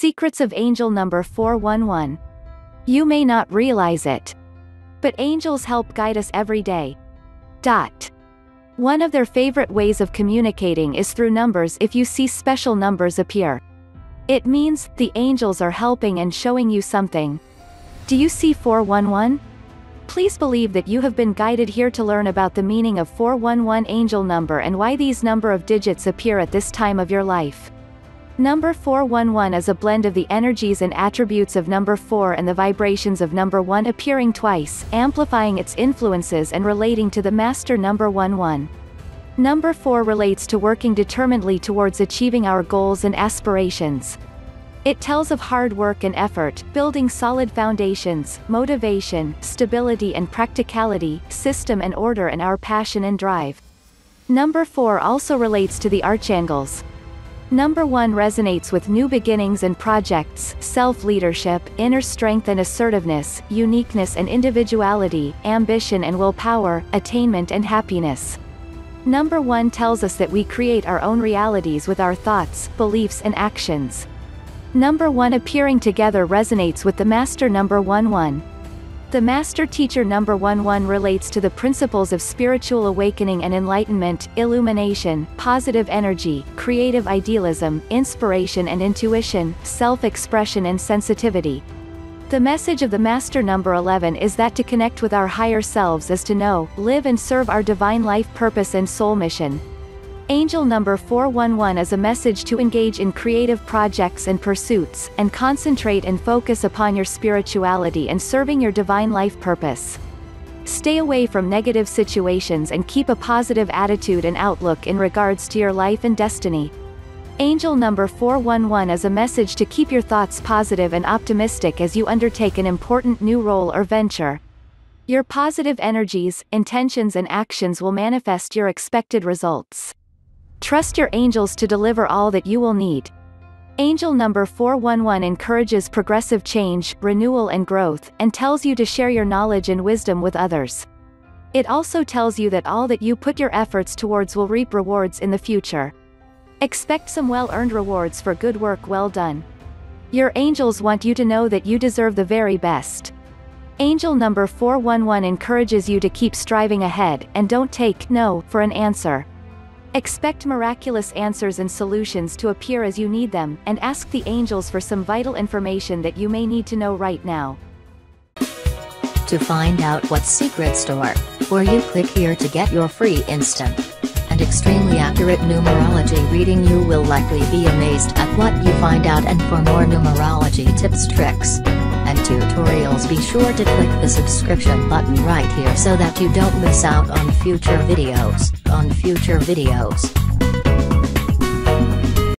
Secrets of Angel Number 411. You may not realize it. But angels help guide us every day. Dot. One of their favorite ways of communicating is through numbers if you see special numbers appear. It means the angels are helping and showing you something. Do you see 411? Please believe that you have been guided here to learn about the meaning of 411 angel number and why these number of digits appear at this time of your life. Number 411 is a blend of the energies and attributes of number 4 and the vibrations of number 1 appearing twice, amplifying its influences and relating to the master number 11. Number 4 relates to working determinedly towards achieving our goals and aspirations. It tells of hard work and effort, building solid foundations, motivation, stability and practicality, system and order and our passion and drive. Number 4 also relates to the archangels. Number 1 resonates with new beginnings and projects, self-leadership, inner strength and assertiveness, uniqueness and individuality, ambition and willpower, attainment and happiness. Number 1 tells us that we create our own realities with our thoughts, beliefs and actions. Number 1 appearing together resonates with the master number 11. The Master Teacher number 11 relates to the principles of spiritual awakening and enlightenment, illumination, positive energy, creative idealism, inspiration and intuition, self-expression and sensitivity. The message of the Master number 11 is that to connect with our higher selves is to know, live and serve our divine life purpose and soul mission. Angel number 411 is a message to engage in creative projects and pursuits, and concentrate and focus upon your spirituality and serving your divine life purpose. Stay away from negative situations and keep a positive attitude and outlook in regards to your life and destiny. Angel number 411 is a message to keep your thoughts positive and optimistic as you undertake an important new role or venture. Your positive energies, intentions and actions will manifest your expected results. Trust your angels to deliver all that you will need. Angel number 411 encourages progressive change, renewal and growth, and tells you to share your knowledge and wisdom with others. It also tells you that all that you put your efforts towards will reap rewards in the future. Expect some well-earned rewards for good work well done. Your angels want you to know that you deserve the very best. Angel number 411 encourages you to keep striving ahead and don't take no for an answer. Expect miraculous answers and solutions to appear as you need them, and ask the angels for some vital information that you may need to know right now. To find out what secret store, or you click here to get your free instant and extremely accurate numerology reading you will likely be amazed at what you find out and for more numerology tips tricks and tutorials be sure to click the subscription button right here so that you don't miss out on future videos, on future videos.